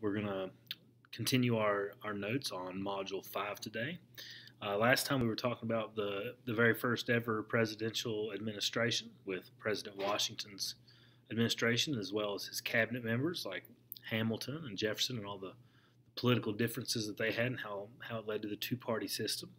We're going to continue our, our notes on Module 5 today. Uh, last time we were talking about the, the very first ever presidential administration with President Washington's administration as well as his cabinet members like Hamilton and Jefferson and all the political differences that they had and how, how it led to the two party system.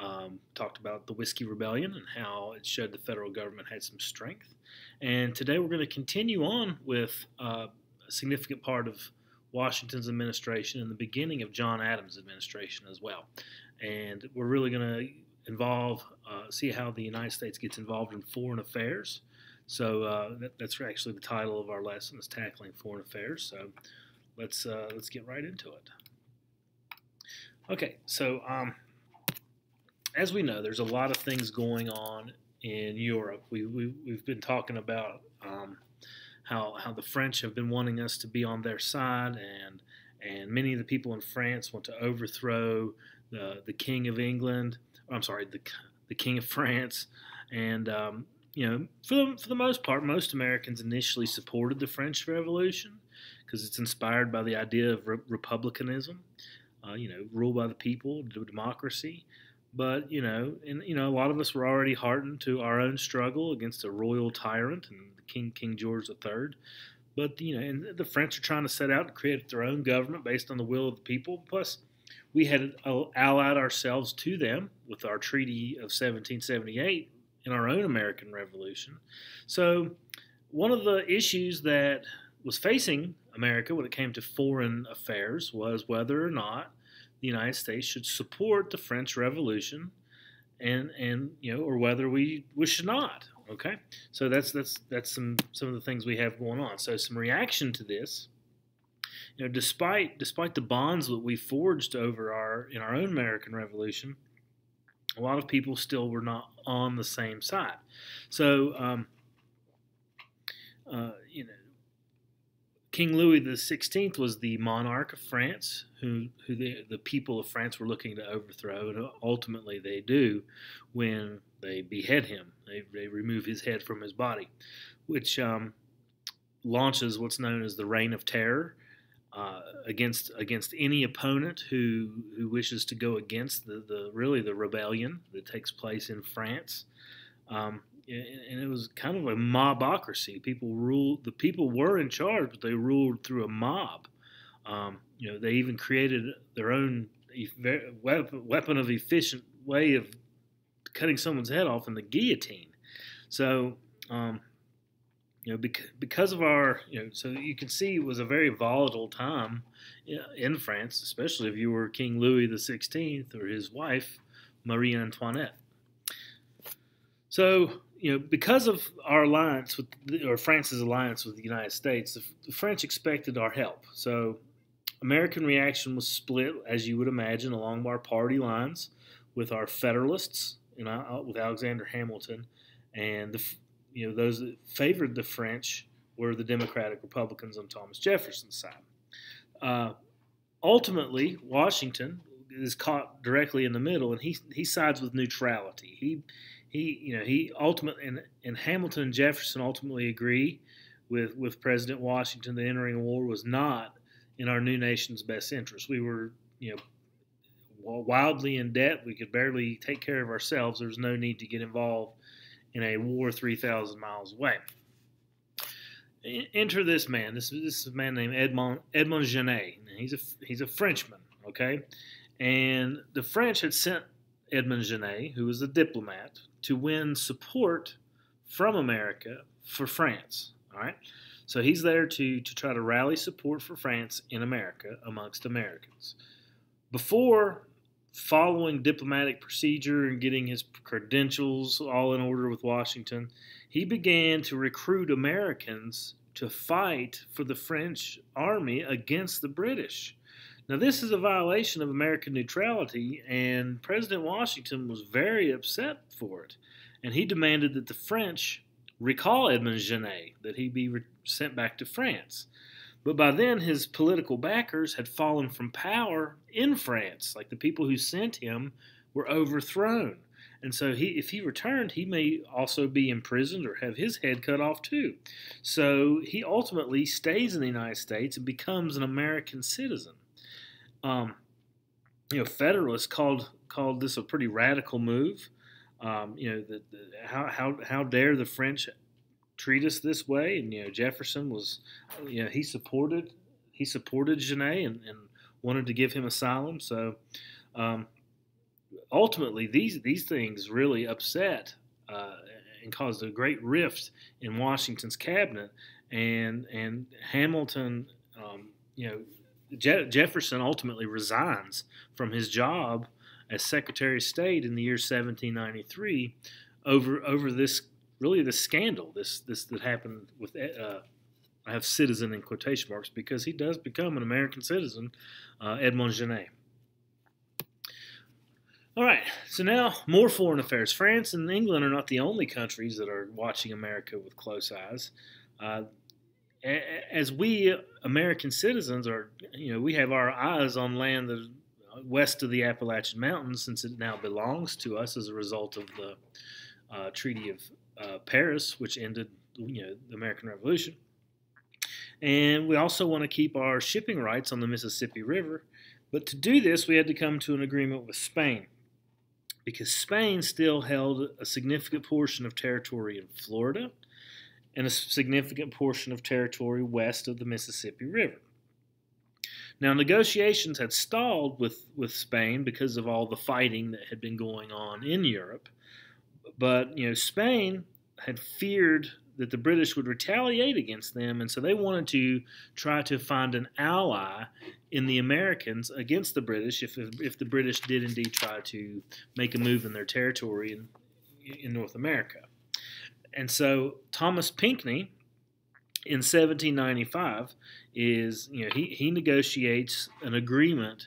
Um, talked about the Whiskey Rebellion and how it showed the federal government had some strength. And today we're going to continue on with uh, a significant part of Washington's administration and the beginning of John Adams' administration as well. And we're really going to involve, uh, see how the United States gets involved in foreign affairs. So uh, that, that's actually the title of our lesson is tackling foreign affairs. So let's uh, let's get right into it. Okay, so um, as we know, there's a lot of things going on in Europe. We, we we've been talking about um, how how the French have been wanting us to be on their side, and and many of the people in France want to overthrow the the King of England. I'm sorry, the the King of France, and um, you know, for the, for the most part, most Americans initially supported the French Revolution because it's inspired by the idea of re- republicanism, uh, you know, rule by the people, democracy. But you know, and you know, a lot of us were already hardened to our own struggle against a royal tyrant and King King George III. But you know, and the French are trying to set out to create their own government based on the will of the people. Plus, we had allied ourselves to them with our Treaty of 1778 in our own American Revolution. So, one of the issues that was facing America when it came to foreign affairs was whether or not the United States should support the French Revolution, and and you know, or whether we we should not. Okay, so that's that's that's some some of the things we have going on. So some reaction to this. You know, despite despite the bonds that we forged over our in our own American Revolution, a lot of people still were not on the same side. So, um, uh, you know, King Louis XVI was the monarch of France, who, who the, the people of France were looking to overthrow, and ultimately they do when they behead him. They, they remove his head from his body, which um, launches what's known as the Reign of Terror uh, against against any opponent who who wishes to go against the, the really the rebellion that takes place in France. Um, and it was kind of a mobocracy. People ruled. The people were in charge, but they ruled through a mob. Um, you know, they even created their own weapon of efficient way of cutting someone's head off in the guillotine. So, um, you know, because of our, you know, so you can see it was a very volatile time in France, especially if you were King Louis the Sixteenth or his wife Marie Antoinette. So, you know, because of our alliance with, or France's alliance with the United States, the, French expected our help. So, American reaction was split, as you would imagine, along our party lines, with our Federalists, and uh, with Alexander Hamilton, and the, you know those that favored the French were the Democratic Republicans on Thomas Jefferson's side. Uh, ultimately, Washington is caught directly in the middle, and he he sides with neutrality. He he you know he ultimately and, and Hamilton and Jefferson ultimately agree with with President Washington that entering a war was not in our new nation's best interest. We were you know wildly in debt. We could barely take care of ourselves. There was no need to get involved in a war 3,000 miles away. Enter this man. This, this is a man named Edmond Edmond Genet. He's a he's a Frenchman. Okay, and the French had sent Edmond Genet, who was a diplomat, to win support from America for France. All right. So he's there to, to try to rally support for France in America amongst Americans. Before following diplomatic procedure and getting his credentials all in order with Washington, he began to recruit Americans to fight for the French army against the British. Now, this is a violation of American neutrality, and President Washington was very upset for it. And he demanded that the French recall Edmond Genet, that he be re- sent back to France. But by then, his political backers had fallen from power in France. Like the people who sent him were overthrown. And so he, if he returned, he may also be imprisoned or have his head cut off too. So he ultimately stays in the United States and becomes an American citizen. Um, you know, Federalists called called this a pretty radical move. Um, you know, the, the, how how how dare the French treat us this way? And you know, Jefferson was, you know, he supported he supported Genet and, and wanted to give him asylum. So um, ultimately, these these things really upset uh, and caused a great rift in Washington's cabinet. And and Hamilton, um, you know, Je- Jefferson ultimately resigns from his job as Secretary of State in the year 1793 over over this really the scandal this this that happened with uh, I have citizen in quotation marks because he does become an American citizen, uh, Edmond Genet. All right, so now more foreign affairs. France and England are not the only countries that are watching America with close eyes. Uh, as we American citizens are, you know, we have our eyes on land that west of the Appalachian Mountains, since it now belongs to us as a result of the uh, Treaty of uh, Paris, which ended, you know, the American Revolution. And we also want to keep our shipping rights on the Mississippi River. But to do this, we had to come to an agreement with Spain because Spain still held a significant portion of territory in Florida and a significant portion of territory west of the Mississippi River. Now, negotiations had stalled with, with Spain because of all the fighting that had been going on in Europe. But, you know, Spain had feared that the British would retaliate against them, and so they wanted to try to find an ally in the Americans against the British if, if the British did indeed try to make a move in their territory in, in North America. And so Thomas Pinckney in 1795 is you know he, he negotiates an agreement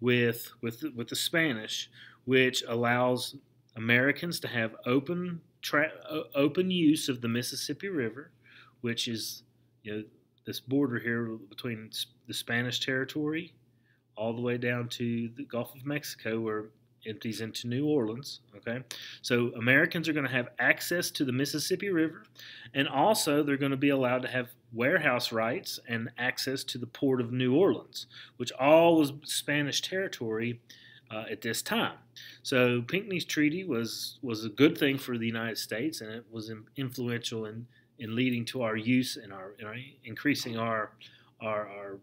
with with with the Spanish which allows Americans to have open open use of the Mississippi River, which is you know this border here between the Spanish territory all the way down to the Gulf of Mexico, where empties into New Orleans. Okay, so Americans are going to have access to the Mississippi River, and also they're going to be allowed to have warehouse rights and access to the port of New Orleans, which all was Spanish territory uh, at this time. So Pinckney's treaty was was a good thing for the United States, and it was influential in in leading to our use and our, in our increasing our, our our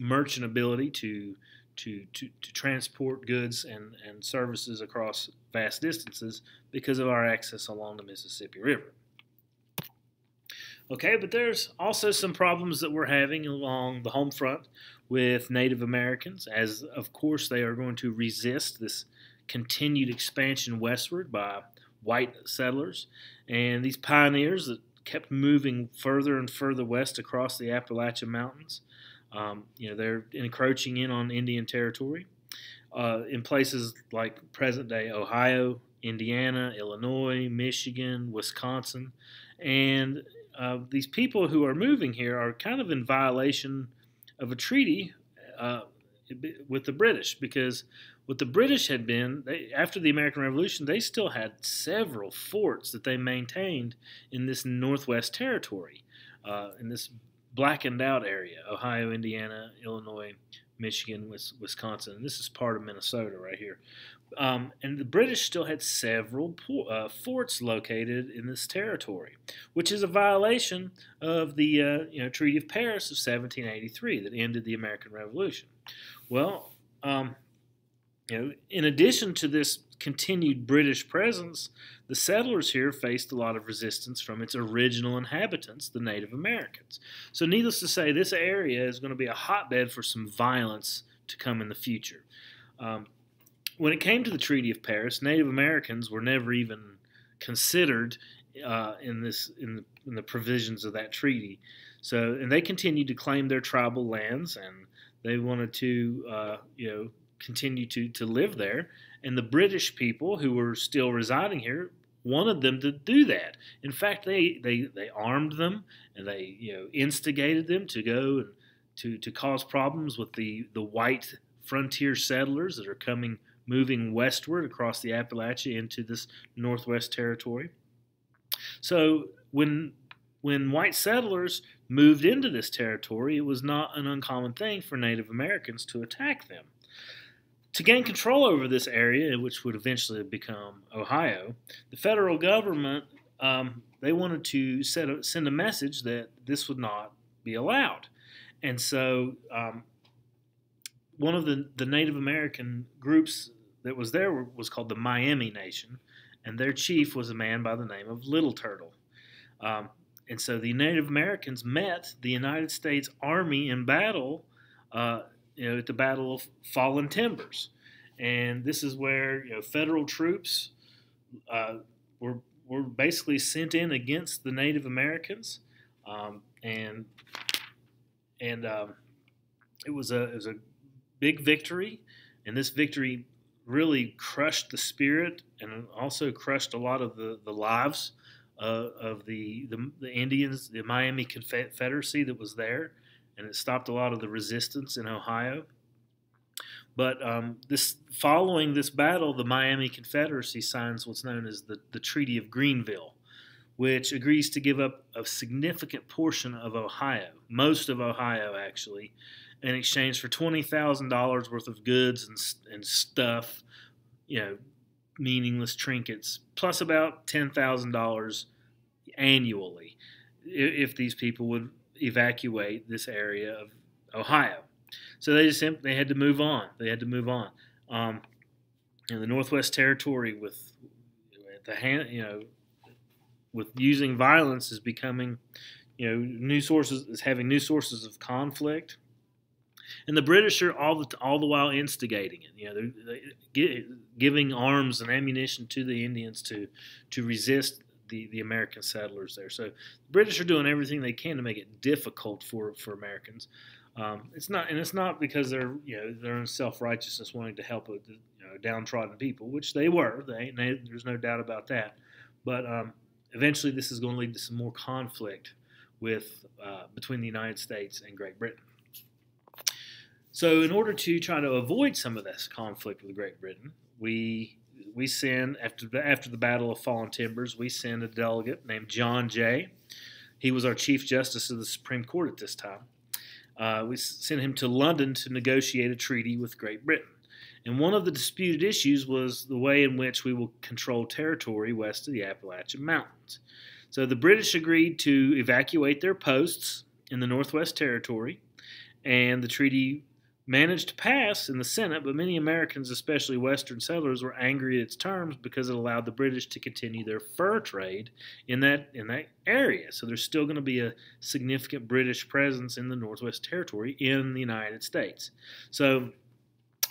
merchant ability to to, to, to transport goods and, and services across vast distances because of our access along the Mississippi River. Okay, but there's also some problems that we're having along the home front with Native Americans, as of course they are going to resist this continued expansion westward by white settlers. And these pioneers that kept moving further and further west across the Appalachian Mountains, um, you know, they're encroaching in on Indian territory. Uh, in places like present day Ohio, Indiana, Illinois, Michigan, Wisconsin. And uh, these people who are moving here are kind of in violation of a treaty uh, with the British because what the British had been they, after the American Revolution, they still had several forts that they maintained in this Northwest Territory, uh, in this blackened out area Ohio, Indiana, Illinois, Michigan, Wisconsin. this is part of Minnesota right here. Um, and the British still had several uh, forts located in this territory, which is a violation of the uh, you know, Treaty of Paris of 1783 that ended the American Revolution. Well, um, you know, in addition to this continued British presence, the settlers here faced a lot of resistance from its original inhabitants, the Native Americans. So, needless to say, this area is going to be a hotbed for some violence to come in the future. Um, when it came to the Treaty of Paris, Native Americans were never even considered uh, in this in the, in the, provisions of that treaty. So, and they continued to claim their tribal lands, and they wanted to, uh, you know, continue to to live there. And the British people who were still residing here wanted them to do that. In fact, they they they armed them and they you know instigated them to go and to to cause problems with the the white frontier settlers that are coming moving westward across the Appalachia into this Northwest Territory. So when when white settlers moved into this territory, it was not an uncommon thing for Native Americans to attack them. To gain control over this area, which would eventually become Ohio, the federal government um, they wanted to a, send a message that this would not be allowed, and so um, one of the, the Native American groups that was there was called the Miami Nation, and their chief was a man by the name of Little Turtle. Um, and so the Native Americans met the United States Army in battle, uh, you know, at the Battle of Fallen Timbers, and this is where you know federal troops uh, were were basically sent in against the Native Americans, um, and and um, it was a it was a big victory, and this victory really crushed the spirit and also crushed a lot of the the lives uh, of the, the, the Indians, the Miami Confederacy that was there, and it stopped a lot of the resistance in Ohio. But um, this following this battle, the Miami Confederacy signs what's known as the, the Treaty of Greenville, which agrees to give up a significant portion of Ohio, most of Ohio actually, in exchange for twenty thousand dollars worth of goods and, and stuff, you know, meaningless trinkets, plus about $10,000 annually if these people would evacuate this area of Ohio. So they just they had to move on. They had to move on. Um, in the Northwest Territory, with the hand, you know, with using violence is becoming, you know, new sources is having new sources of conflict and the British are all the all the while instigating it. You know, they're, they're giving arms and ammunition to the Indians to to resist the, the American settlers there. So the British are doing everything they can to make it difficult for for Americans. Um, it's not, and it's not because they're you know they're in self righteousness wanting to help a you know, downtrodden people, which they were. They, they, there's no doubt about that. But um, eventually, this is going to lead to some more conflict with uh, between the United States and Great Britain. So, in order to try to avoid some of this conflict with Great Britain, we we send after the, after the Battle of Fallen Timbers, we send a delegate named John Jay. He was our Chief Justice of the Supreme Court at this time. Uh, we sent him to London to negotiate a treaty with Great Britain. And one of the disputed issues was the way in which we will control territory west of the Appalachian Mountains. So the British agreed to evacuate their posts in the Northwest Territory, and the treaty managed to pass in the Senate, but many Americans, especially Western settlers, were angry at its terms because it allowed the British to continue their fur trade in that in that area. So there's still going to be a significant British presence in the Northwest Territory in the United States. So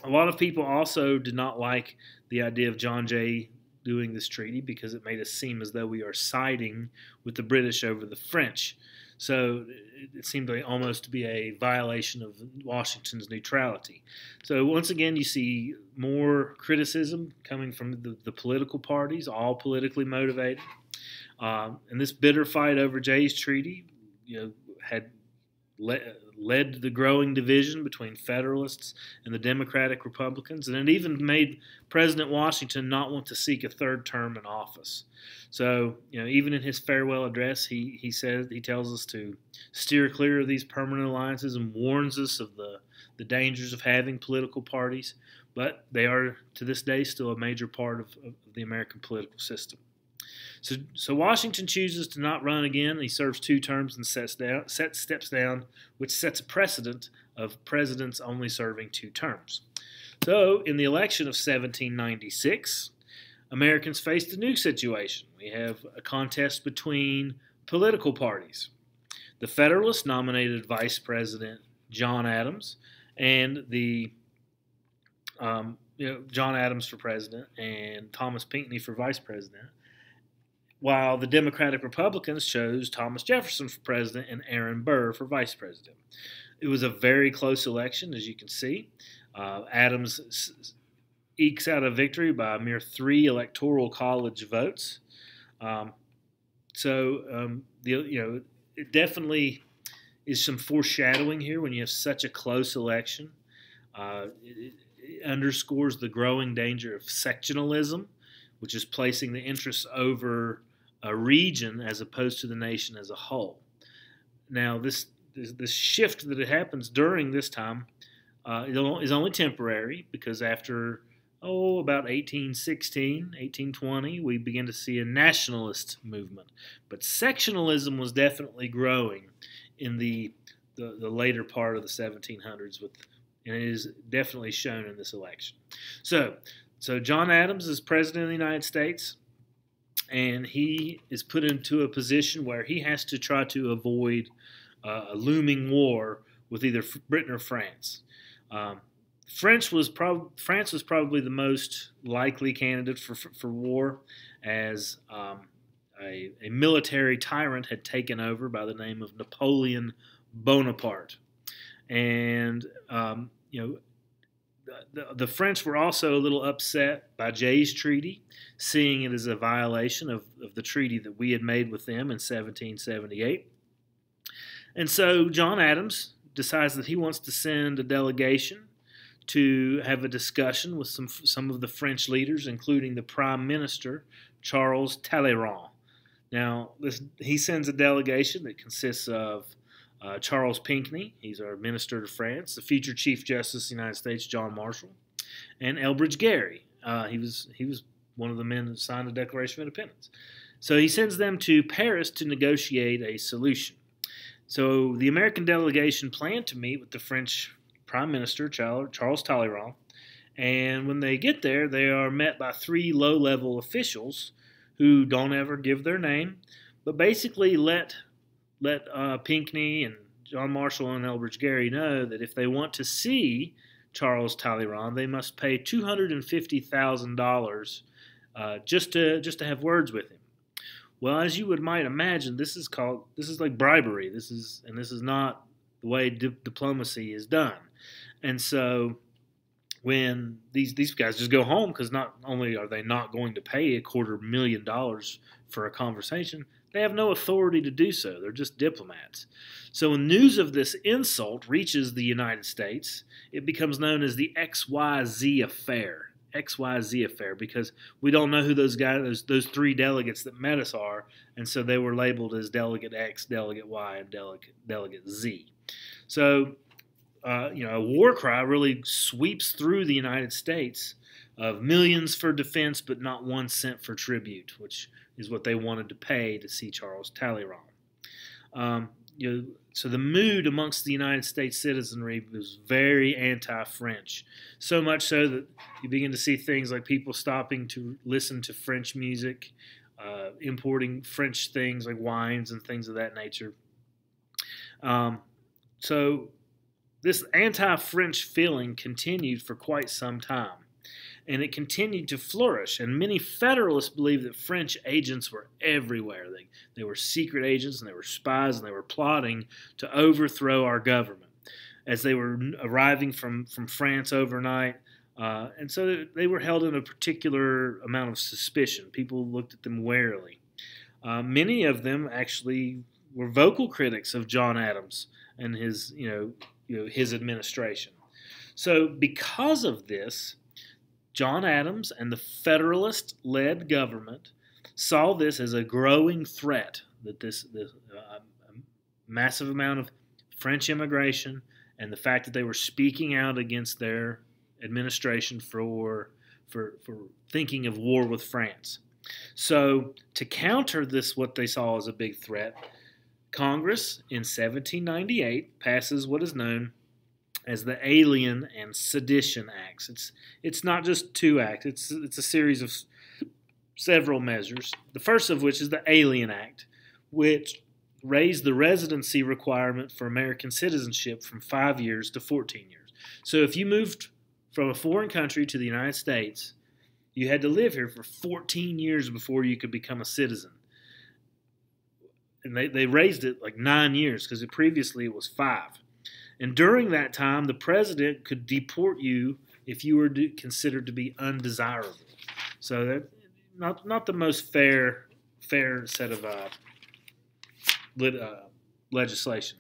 a lot of people also did not like the idea of John Jay doing this treaty because it made us seem as though we are siding with the British over the French. So it seemed like almost to be a violation of Washington's neutrality. So once again, you see more criticism coming from the, the political parties, all politically motivated. Um, and this bitter fight over Jay's treaty, you know, had led, led the growing division between Federalists and the Democratic Republicans, and it even made President Washington not want to seek a third term in office. So, you know, even in his farewell address, he, he says he tells us to steer clear of these permanent alliances and warns us of the, the dangers of having political parties. But they are to this day still a major part of, of the American political system. So, so Washington chooses to not run again. He serves two terms and sets down, set, steps down, which sets a precedent of presidents only serving two terms. So, in the election of 1796, Americans faced a new situation. We have a contest between political parties. The Federalists nominated Vice President John Adams, and the um, you know, John Adams for president and Thomas Pinckney for vice president while the Democratic Republicans chose Thomas Jefferson for president and Aaron Burr for vice president. It was a very close election, as you can see. Uh, Adams ekes out a victory by a mere three electoral college votes. Um, so, um, the, you know, it definitely is some foreshadowing here when you have such a close election. Uh, it, underscores the growing danger of sectionalism, which is placing the interests over a region as opposed to the nation as a whole. Now, this this shift that happens during this time uh, is only temporary because after oh about 1816 1820 we begin to see a nationalist movement. But sectionalism was definitely growing in the the, the later part of the 1700s with and it is definitely shown in this election. So so john adams is president of the united states and he is put into a position where he has to try to avoid uh, a looming war with either Britain or France. Um, French was prob- France was probably the most likely candidate for, for, for war, as um, a, a, military tyrant had taken over by the name of Napoleon Bonaparte, and um, you know. The, the, French were also a little upset by Jay's Treaty, seeing it as a violation of, of the treaty that we had made with them in 1778. And so John Adams decides that he wants to send a delegation to have a discussion with some some of the French leaders, including the Prime Minister Charles Talleyrand. Now, this, he sends a delegation that consists of uh, Charles Pinckney, he's our Minister to France, the future Chief Justice of the United States John Marshall, and Elbridge Gerry. Uh, he was he was one of the men that signed the Declaration of Independence. So he sends them to Paris to negotiate a solution. So the American delegation planned to meet with the French Prime Minister Charles Talleyrand, and when they get there, they are met by three low-level officials who don't ever give their name, but basically let let uh, Pinckney and John Marshall and Elbridge Gerry know that if they want to see Charles Talleyrand, they must pay two hundred and fifty thousand uh, dollars just to just to have words with him. Well, as you would might imagine, this is called this is like bribery. This is and this is not the way di- diplomacy is done. And so when these these guys just go home because not only are they not going to pay a quarter million dollars for a conversation, they have no authority to do so. They're just diplomats. So when news of this insult reaches the United States, it becomes known as the XYZ affair. XYZ affair because we don't know who those guys, those, those three delegates that met us are, and so they were labeled as Delegate X, Delegate Y, and Delegate, Delegate Z. So, uh, you know, a war cry really sweeps through the United States of millions for defense, but not one cent for tribute, which is what they wanted to pay to see Charles Talleyrand. Um, you know, so the mood amongst the United States citizenry was very anti-French, so much so that you begin to see things like people stopping to listen to French music, uh, importing French things like wines and things of that nature. Um, so this anti-French feeling continued for quite some time and it continued to flourish. And many Federalists believed that French agents were everywhere. They, they were secret agents and they were spies and they were plotting to overthrow our government as they were arriving from, from France overnight. Uh, and so they were held in a particular amount of suspicion. People looked at them warily. Uh, many of them actually were vocal critics of John Adams and his, you know, you know his administration. So because of this, John Adams and the Federalist led government saw this as a growing threat that this, this uh, massive amount of French immigration and the fact that they were speaking out against their administration for, for, for thinking of war with France. So, to counter this, what they saw as a big threat, Congress in 1798 passes what is known as the Alien and Sedition Acts. It's it's not just two acts. It's it's a series of several measures. The first of which is the Alien Act, which raised the residency requirement for American citizenship from 5 years to 14 years. So if you moved from a foreign country to the United States, you had to live here for 14 years before you could become a citizen. And they, they raised it like nine years because previously it was five. And during that time, the president could deport you if you were considered to be undesirable. So that not not the most fair fair set of uh, lit, uh, legislation.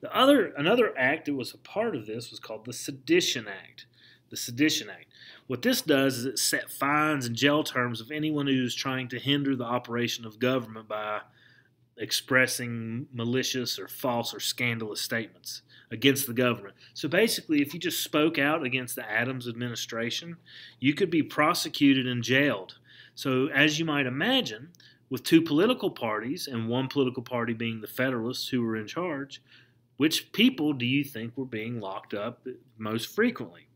The other another act that was a part of this was called the Sedition Act. the Sedition Act. What this does is it set fines and jail terms of anyone who's trying to hinder the operation of government by expressing malicious or false or scandalous statements against the government. So basically, if you just spoke out against the Adams administration, you could be prosecuted and jailed. So, as you might imagine, with two political parties and one political party being the Federalists who were in charge, which people do you think were being locked up most frequently?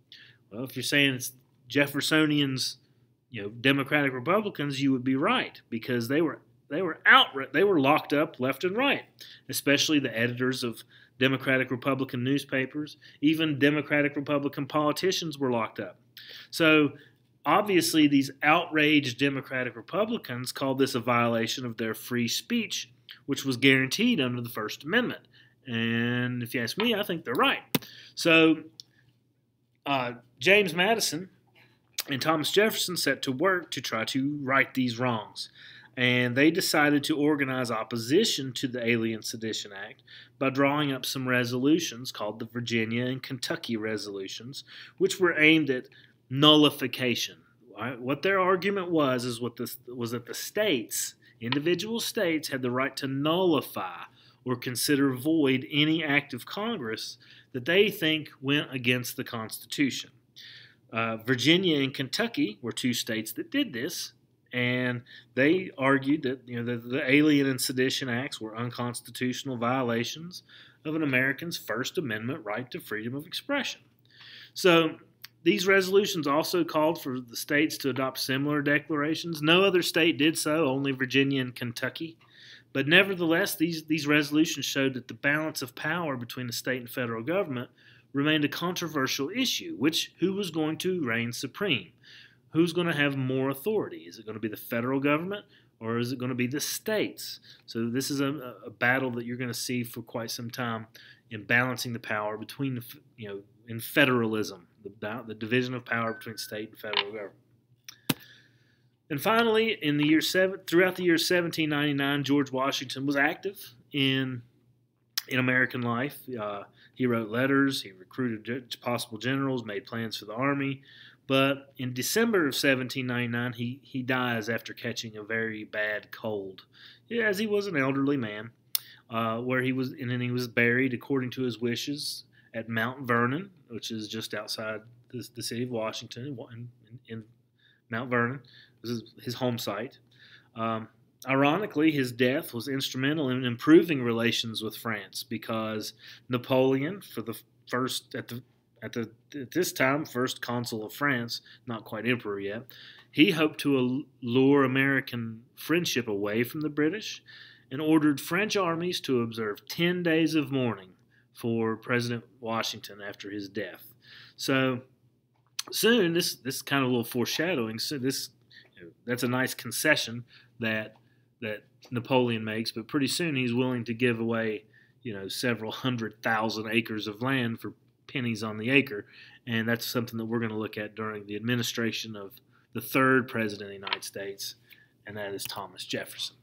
Well, if you're saying it's Jeffersonians, you know, Democratic Republicans, you would be right because they were they were out they were locked up left and right, especially the editors of Democratic Republican newspapers, even Democratic Republican politicians were locked up. So obviously these outraged Democratic Republicans called this a violation of their free speech, which was guaranteed under the First Amendment. And if you ask me, I think they're right. So uh, James Madison and Thomas Jefferson set to work to try to right these wrongs. And they decided to organize opposition to the Alien Sedition Act by drawing up some resolutions called the Virginia and Kentucky resolutions, which were aimed at nullification. What their argument was is what was that the states, individual states, had the right to nullify or consider void any act of Congress that they think went against the Constitution. Uh, Virginia and Kentucky were two states that did this, and they argued that you know the, the Alien and Sedition Acts were unconstitutional violations of an American's First Amendment right to freedom of expression. So these resolutions also called for the states to adopt similar declarations. No other state did so, only Virginia and Kentucky. But nevertheless, these, these resolutions showed that the balance of power between the state and federal government remained a controversial issue, which who was going to reign supreme? Who's going to have more authority? Is it going to be the federal government or is it going to be the states? So this is a, a battle that you're going to see for quite some time in balancing the power between, you know, in federalism, the, the division of power between state and federal government. And finally, in the year seven, throughout the year 1799, George Washington was active in in American life. Uh, he wrote letters, he recruited possible generals, made plans for the army. But in December of 1799, he, he dies after catching a very bad cold, yeah, as he was an elderly man, uh, where he was, and then he was buried according to his wishes at Mount Vernon, which is just outside the, the city of Washington, in, in, Mount Vernon. This is his home site. Um, ironically, his death was instrumental in improving relations with France because Napoleon, for the first at the at the at this time first consul of France, not quite emperor yet, he hoped to lure American friendship away from the British and ordered French armies to observe 10 days of mourning for President Washington after his death. So soon, this this kind of little foreshadowing. So this that's a nice concession that that Napoleon makes, but pretty soon he's willing to give away, you know, several hundred thousand acres of land for pennies on the acre, and that's something that we're going to look at during the administration of the third president of the United States, and that is Thomas Jefferson.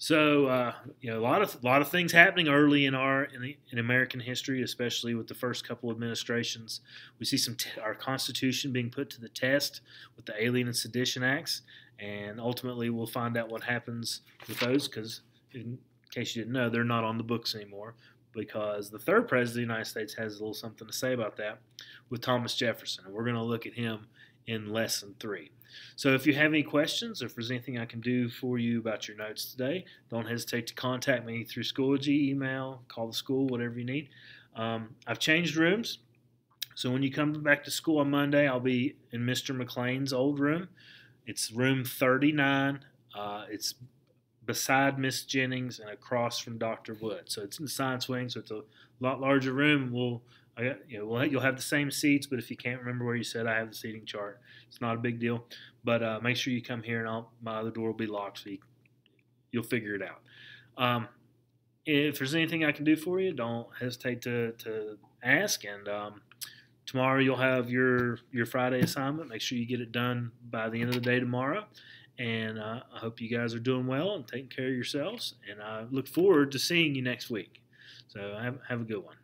So uh, you know a lot of a lot of things happening early in our in, the, in American history, especially with the first couple administrations. We see some t- our Constitution being put to the test with the Alien and Sedition Acts, and ultimately we'll find out what happens with those because, in case you didn't know, they're not on the books anymore because the third president of the United States has a little something to say about that with Thomas Jefferson, and we're going to look at him in lesson three. So if you have any questions, or if there's anything I can do for you about your notes today, don't hesitate to contact me through Schoology, email, call the school, whatever you need. Um, I've changed rooms. So when you come back to school on Monday, I'll be in Mr. McLean's old room. It's room 39. Uh, it's beside Miss Jennings and across from Dr. Wood. So it's in the science wing, so it's a lot larger room. We'll you know, we'll, you'll have the same seats, but if you can't remember where you said, I have the seating chart. It's not a big deal. But uh, make sure you come here, and I'll, my other door will be locked, so you, you'll figure it out. Um, if there's anything I can do for you, don't hesitate to, to ask. And um, tomorrow you'll have your your Friday assignment. Make sure you get it done by the end of the day tomorrow. And uh, I hope you guys are doing well and taking care of yourselves. And I look forward to seeing you next week. So have, have a good one.